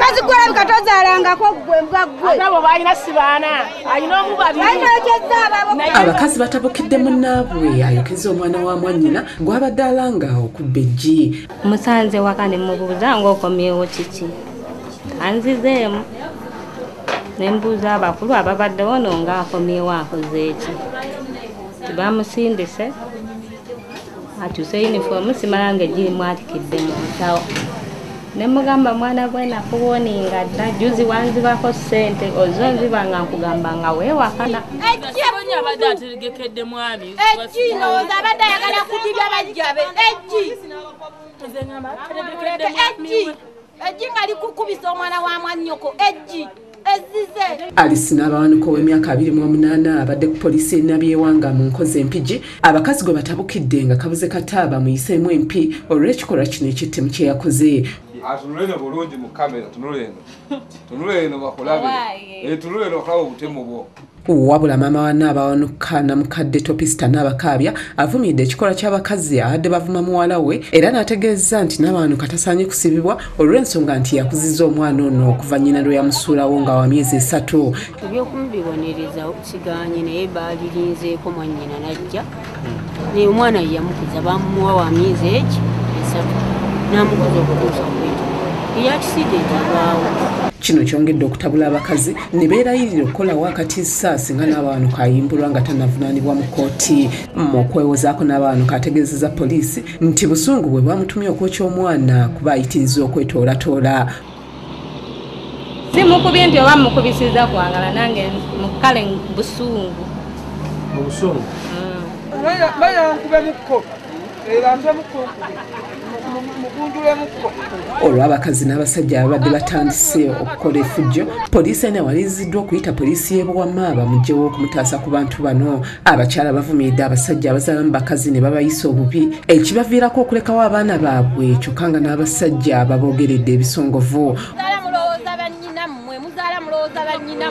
omukazi gwolabika tozaalangako gwe mbwa gwe. Abo balina sibaana alina omu babiri bayinokeza ababo abakazi batabukidde munnaabwe ayokeza omwana wa mwannyina gw'abadde alanga okubba eggi. Musanze waka ne mubuuza ng'okomyewo kiki? Anzizeemu. Ne mbuuza abakulu ababaddewo no ng'akomyewo akoze eki tibamusindise akyuse yunifoomu simala nga egirimu atikidde mu nsawo ne mugamba mwana gwe nakuwoninga dda juzi wanzibako ssente ozo nziba nga nkugamba nga weewakana Simanyi abadde ategekedde mwami. Eggi ndowooza abadde ayagala kudibya eggi ategekedde mwami we. eggi nga likukubisa omwana wa mwannyoko eggi ezzize alisi n'abawanuka ow'emyaka 28 abadde ku poliisi enabyewanga mu nkozi empigi abakazi gwe batabukidde nga kabuze kataaba muyiseemu empi olw'ekikolwa kino eky'ettemu kye yakoze atunule eno bulungi mu kamera tunule eno tunule eno bakulabe tunule eno bakulabe obutemu bwo wabula maama wa naabawanuka namukadde topisita n'abakaabya avumiridde ekikolwa ky'abakazi abadde bavuma muwala we era n'ategeeza nti naabawanuka tasaanye kusibibwa olw'ensonga nti yakuziza omwana ono okuva nnyina lwe yamusuulawo nga wa myezi esatu ebyokumubibonерeza kiganye naye baalirinzeeko mwannyina najja naye omwana ye yamukuza bamuwa wa myezi eki esatu n'amukuza okutuusa kwetu eyakisideeti lwawo kino kyongedde okutabula abakazi ne beerayirira okukolawo akatiisa singa n'abawanuka ayimbulwa nga tanavunaanibwa mu kooti mu kwewozaako n'abawanuka ategeezeza poliisi nti busungu bwe bwamutumye okwokya omwana kuba ayitiriza okwetoolatola. Simukubye nti oba mukubisiza kwagala nange mukale busungu. Obusungu bayankubemukko eranzemukko mugunjulemukko olwo abakazi n'abasajja ababadde batandise okukola effujjo poliisi ene waliziddwa okuyita poliisi y'e bwama bamugyewo okumutaasa ku bantu bano. Abakyala bavumiridde abasajja abazaalamu bakazi ne babayisa obubi. Ekibaviirako okulekawo abaana baabwe kyokka nga n'abasajja baboogeredde ebisongovu. Muzaala mulowooza bannyina mmwe muzaala mulowooza bannyina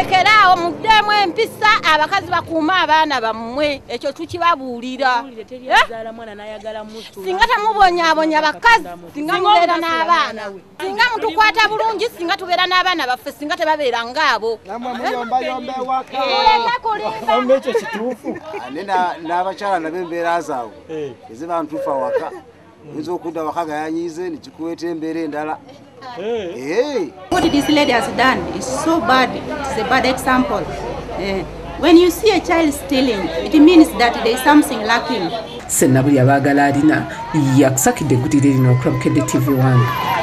mmwe mulekeraawo muddemu empisa abakazi bakuume abaana bammwe. Ekyo tukibabuulira. Eh? singa temubonyaabonya bakazi singa mubeera n'abaana. singa mutukwata bulungi singa tubeera n'abaana baffe singa tebabeera ngaabo ekyo kituufu. Na- n'abakyala nabo embeera zaabwe. Eh. ezibantuufa waka. Oyinza okudda waka gayanyize nekikuweeta embeera endala Eh. Hey. What this lady has done is so bad. It's a bad example. Uh, when you see a child stealing, it means that there is something lacking. sennabuli abaagala alina yakusakidde eggulire lino okulabukedde tv 1